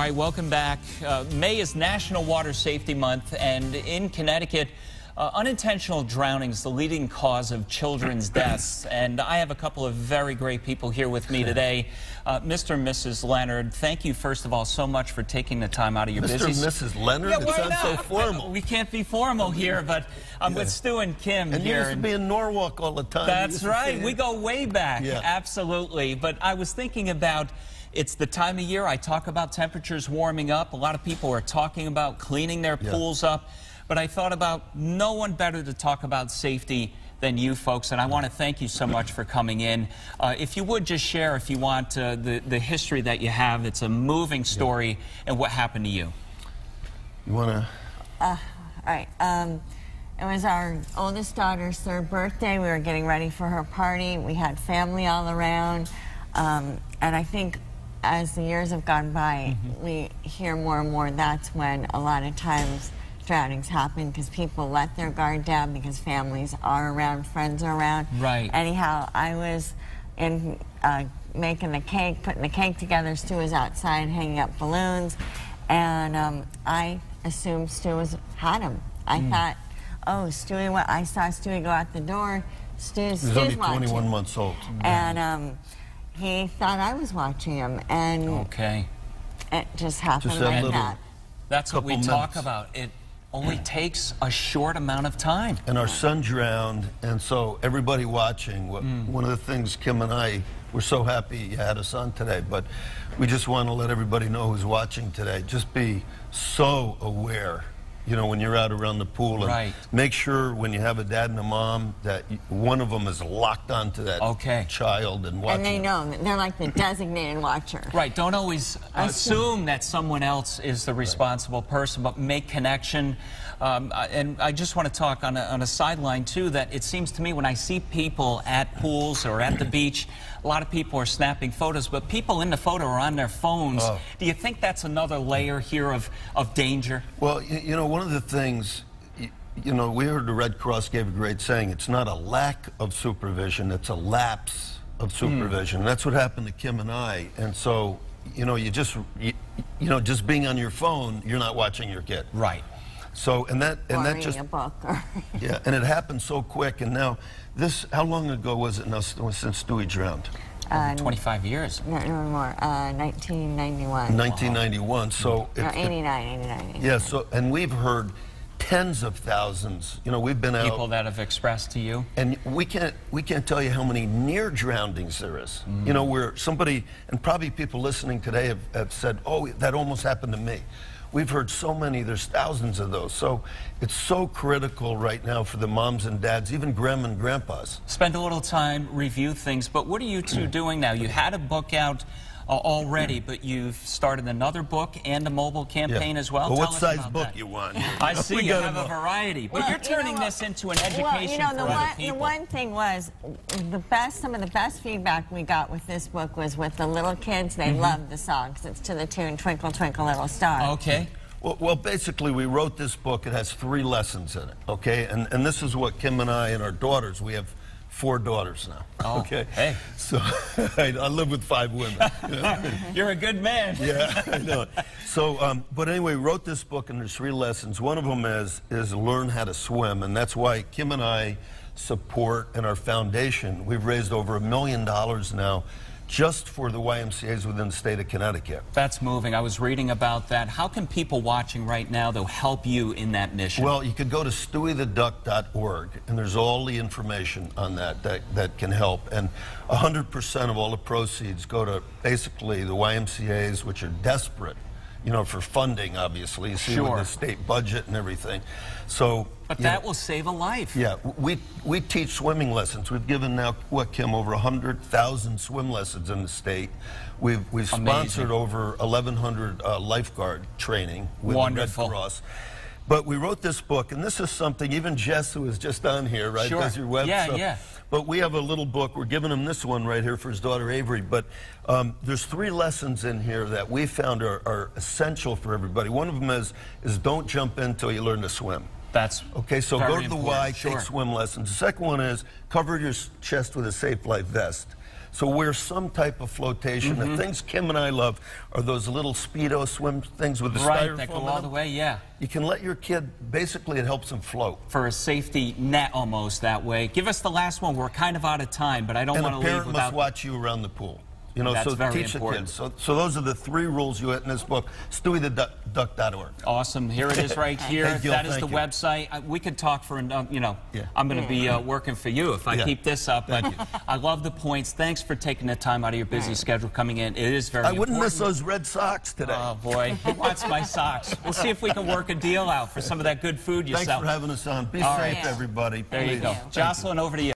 All right, welcome back. Uh, May is National Water Safety Month, and in Connecticut, uh, unintentional drowning is the leading cause of children's deaths. And I have a couple of very great people here with me today. Uh, Mr. and Mrs. Leonard, thank you, first of all, so much for taking the time out of your Mr. busy... and Mrs. Leonard? Yeah, it sounds not? so formal. We can't be formal here, but I'm Yeah. with Stew and Kim and you here. used to be in Norwalk all the time. That's right. We go way back. Yeah. Absolutely. But I was thinking about it's the time of year I talk about temperatures warming up. A lot of people are talking about cleaning their Yeah. pools up. But I thought about no one better to talk about safety than you folks, and I want to thank you so much for coming in. Uh, if you would just share, if you want, uh, the, the history that you have. It's a moving story and what happened to you. You want to? All right. Um, it was our oldest daughter's third birthday. We were getting ready for her party. We had family all around. Um, and I think as the years have gone by, we hear more and more that's when a lot of times drownings happen because people let their guard down because families are around, friends are around. Right. Anyhow, I was in uh, making the cake, putting the cake together. Stew was outside hanging up balloons, and um, I assumed Stew was had him. I Hmm. thought, oh, Stewie. Went, I saw Stewie go out the door. Stew's, He was Stew's only watching. 21 months old. And um, he thought I was watching him, and Okay. it just happened Just that like little- that. That's what we Couple talk about. It only takes a short amount of time. And our son drowned, and so everybody watching, what, Mm. one of the things Kim and I were so happy you had us on today, but we just want to let everybody know who's watching today. Just be so aware, you know, when you're out around the pool. And Right. Make sure when you have a dad and a mom that one of them is locked onto that Okay. child and watching. And they them. know they're like the designated watcher. Right, don't always I assume that someone else is the responsible person, but make connection. Um, and I just want to talk on a, on a sideline, too, that it seems to me when I see people at pools or at the beach, a lot of people are snapping photos, but people in the photo are on their phones. Oh. Do you think that's another layer here of, of danger? Well, you, you know, one of the things, you, you know, we heard the Red Cross gave a great saying. It's not a lack of supervision; it's a lapse of hmm. supervision. And that's what happened to Kim and I. And so, you know, you just, you, you know, just being on your phone, you're not watching your kid. Right. So, and that, or and that reading just, a book. Or yeah, and it happened so quick. And now, this, how long ago was it now since Stewie drowned? Uh, 25 years. no, no more. Uh, 1991. 1991. So, No, it- it- 89, 89, 89. yeah. So, and we've heard tens of thousands. You know, we've been out. People that have expressed to you. And we can't we can't tell you how many near drownings there is. You know, where somebody and probably people listening today have, have said, "Oh, that almost happened to me." We've heard so many. There's thousands of those. So it's so critical right now for the moms and dads, even grandma and grandpas. spend a little time, review things. But what are you two doing now? You had a book out already, but you've started another book and a mobile campaign as well. Well, Tell what us size book that. you want? I see We you have a variety, but Well, you're you know turning this into an education Well, you know, for the other one, the one thing was the best. Some of the best feedback we got with this book was with the little kids. They mm-hmm. loved the songs. It's to the tune "Twinkle Twinkle Little Star." Okay. Well, well, basically, we wrote this book. It has three lessons in it, okay? And, and this is what Kim and I and our daughters, we have four daughters now, Oh, okay? hey. So I, I live with five women. You're a good man. yeah, I know. So, um, but anyway, we wrote this book, and there's three lessons. One of them is is learn how to swim, and that's why Kim and I support in our foundation. We've raised over a million dollars now, just for the YMCA's within the state of Connecticut. That's moving. I was reading about that. How can people watching right now, though, help you in that mission? Well, you could go to stewietheduck.org, and there's all the information on that that, that can help. And 100% of all the proceeds go to basically the YMCA's, which are desperate, you know, for funding, obviously. You see, Sure. with the state budget and everything. So, but that know, will save a life. yeah, we, we teach swimming lessons. We've given now, what, Kim, over 100,000 swim lessons in the state. We've, we've Amazing. sponsored over 1,100 uh, lifeguard training with Wonderful. the Red Cross. But we wrote this book, and this is something, even Jess, who was just on here, right, Sure. does your web Yeah, stuff. yeah. But we have a little book. We're giving him this one right here for his daughter Avery. But um, there's three lessons in here that we found are, are essential for everybody. One of them is, is don't jump in until you learn to swim. That's Okay, so go to the. Y, Sure. take swim lessons. The second one is cover your chest with a safe life vest. So wear some type of flotation. Mm-hmm. The things Kim and I love are those little speedo swim things with the Right, styrofoam that go all the way, yeah. You can let your kid. Basically, it helps them float. For a safety net almost that way. Give us the last one. We're kind of out of time, but I don't want to leave parent without. must watch you around the pool. You know, That's so teach important. the kids. So, so those are the three rules you hit in this book. StewieTheDuck.org. Awesome. Here it is right here. Hey, Gil, that is thank the you. website. Uh, We could talk for, an- uh, you know, Yeah. I'm going to be uh, working for you if I Yeah. keep this up. But you. I love the points. Thanks for taking the time out of your busy schedule coming in. It is very important. I wouldn't miss those Red socks today. Oh, boy. Who wants my socks? We'll see if we can work a deal out for some of that good food you Thanks sell. for having us on. Be All safe, right. everybody. There you go. Thank you. Jocelyn, over to you.